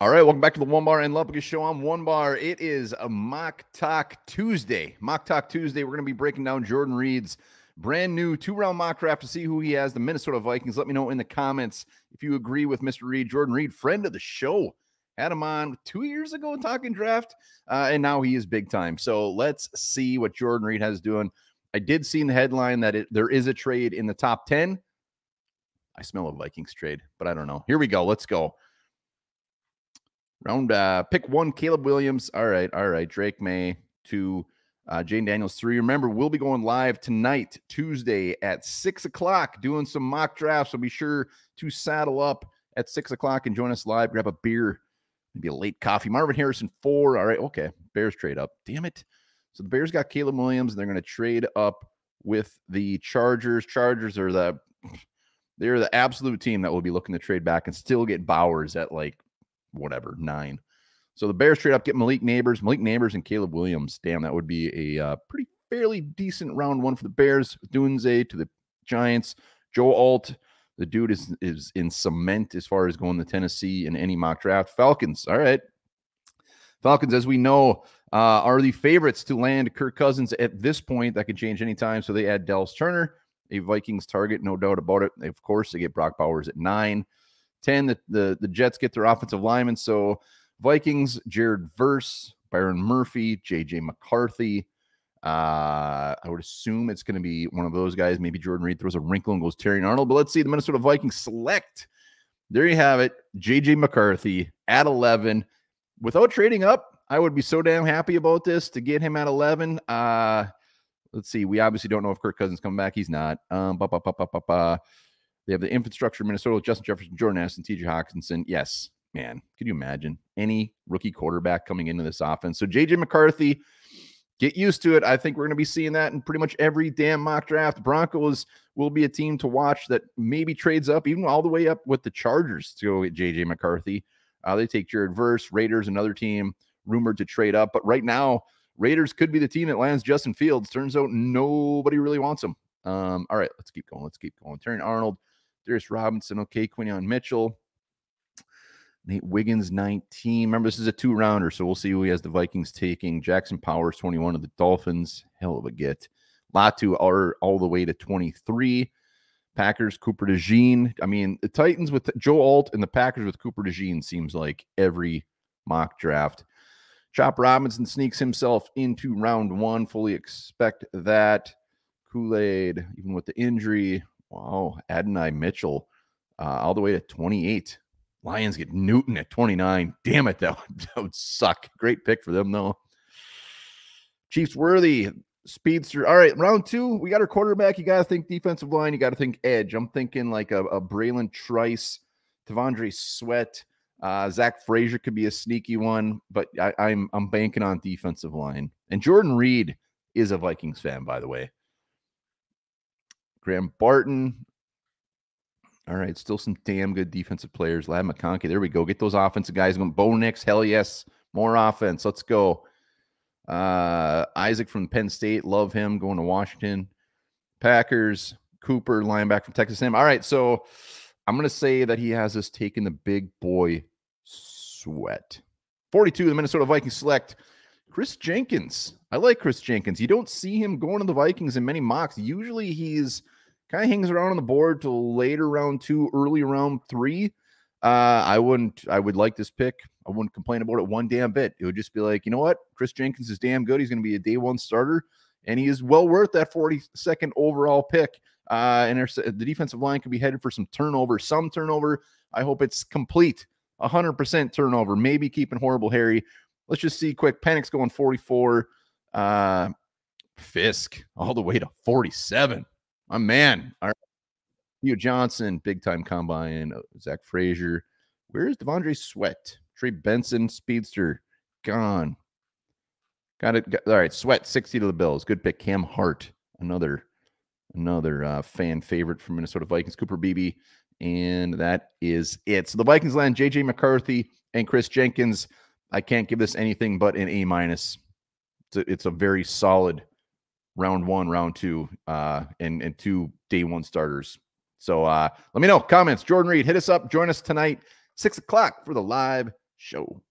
All right, welcome back to the Onebar and Lupagus Show. I'm Onebar. It is a Mock Talk Tuesday. Mock Talk Tuesday. We're going to be breaking down Jordan Reid's brand new two round mock draft to see who he has. The Minnesota Vikings. Let me know in the comments if you agree with Mr. Reid. Jordan Reid, friend of the show, had him on two years ago talking draft, uh, and now he is big time. So let's see what Jordan Reid has doing. I did see in the headline that it, there is a trade in the top 10. I smell a Vikings trade, but I don't know. Here we go. Let's go. Round uh pick one, Caleb Williams. All right, all right. Drake Maye to uh Jayden Daniels three. Remember, we'll be going live tonight, Tuesday at six o'clock, doing some mock drafts. So be sure to saddle up at six o'clock and join us live. Grab a beer, maybe a late coffee. Marvin Harrison, four. All right, okay. Bears trade up. Damn it. So the Bears got Caleb Williams, and they're going to trade up with the Chargers. Chargers are the they're the absolute team that will be looking to trade back and still get Bowers at like whatever, nine. So the Bears trade up, get Malik Nabers, Malik Nabers, and Caleb Williams. Damn, that would be a uh, pretty fairly decent round one for the Bears. Dunze to the Giants. Joe Alt, the dude is is in cement as far as going to Tennessee in any mock draft. Falcons, all right. Falcons, as we know, uh, are the favorites to land Kirk Cousins at this point. That could change anytime. So they add Dallas Turner, a Vikings target, no doubt about it. Of course, they get Brock Bowers at nine. 10, the, the, the Jets get their offensive linemen. So Vikings, Jared Verse, Byron Murphy, JJ McCarthy. Uh, I would assume it's going to be one of those guys. Maybe Jordan Reid throws a wrinkle and goes Terry Arnold. But let's see the Minnesota Vikings select. There you have it. JJ McCarthy at 11. Without trading up, I would be so damn happy about this to get him at 11. Uh, let's see. We obviously don't know if Kirk Cousins coming back. He's not. Um, bah, bah, bah, they have the infrastructure in Minnesota with Justin Jefferson, Jordan Addison, TJ Hockenson. Yes, man. Could you imagine any rookie quarterback coming into this offense? So JJ McCarthy, get used to it. I think we're going to be seeing that in pretty much every damn mock draft. Broncos will be a team to watch that maybe trades up, even all the way up with the Chargers to go get JJ McCarthy. Uh, they take Jared Verse, Raiders, another team rumored to trade up. But right now, Raiders could be the team that lands Justin Fields. Turns out nobody really wants him. Um, all right, let's keep going. Let's keep going. Terrion Arnold, Darius Robinson, okay, Quinyon Mitchell. Nate Wiggins, 19. Remember, this is a two rounder, so we'll see who he has the Vikings taking. Jackson Powers, 21 of the Dolphins. Hell of a get. Latu are all the way to 23. Packers, Cooper DeJean. I mean, the Titans with Joe Alt and the Packers with Cooper DeJean seems like every mock draft. Chop Robinson sneaks himself into round one. Fully expect that. Kool Aid, even with the injury, Wow, Adonai Mitchell, uh, all the way to 28. Lions get Newton at 29. Damn it, that would, that would suck. Great pick for them, though. Chiefs worthy speedster. All right, round two. We got our quarterback. You got to think defensive line. You got to think edge. I'm thinking like a, a Bralen Trice, T'Vondre Sweat, uh, Zach Frazier could be a sneaky one, but I, I'm I'm banking on defensive line. And Jordan Reid is a Vikings fan, by the way. Graham Barton. All right, still some damn good defensive players. Ladd McConkey. There we go. Get those offensive guys going. Bo Nix. Hell yes. More offense. Let's go. Uh, Isaac from Penn State. Love him. Going to Washington. Packers. Cooper, linebacker from Texas A&M. All right, so I'm going to say that he has us taking the big boy sweat. 42, the Minnesota Vikings select Chris Jenkins. I like Chris Jenkins. You don't see him going to the Vikings in many mocks. Usually he's – kind of hangs around on the board till later round two, early round three. Uh, I wouldn't, I would like this pick. I wouldn't complain about it one damn bit. It would just be like, you know what? Chris Jenkins is damn good. He's going to be a day one starter, and he is well worth that 42nd overall pick. Uh, and the defensive line could be headed for some turnover, some turnover. I hope it's complete, 100% turnover, maybe keeping horrible Harry. Let's just see quick. Penix going 44. Uh, Fiske all the way to 47. My man. All right. Theo Johnson, big time combine. Uh, Zach Frazier. Where's T'Vondre Sweat? Trey Benson, speedster, gone. Got it. Got, all right. Sweat, 60 to the Bills. Good pick. Cam Hart, another another uh, fan favorite from Minnesota Vikings. Cooper Beebe. And that is it. So the Vikings land JJ McCarthy and Chris Jenkins. I can't give this anything but an A minus. It's a, it's a very solid round one, round two, uh, and and two day one starters. So uh, let me know comments. Jordan Reid, hit us up. Join us tonight, six o'clock for the live show.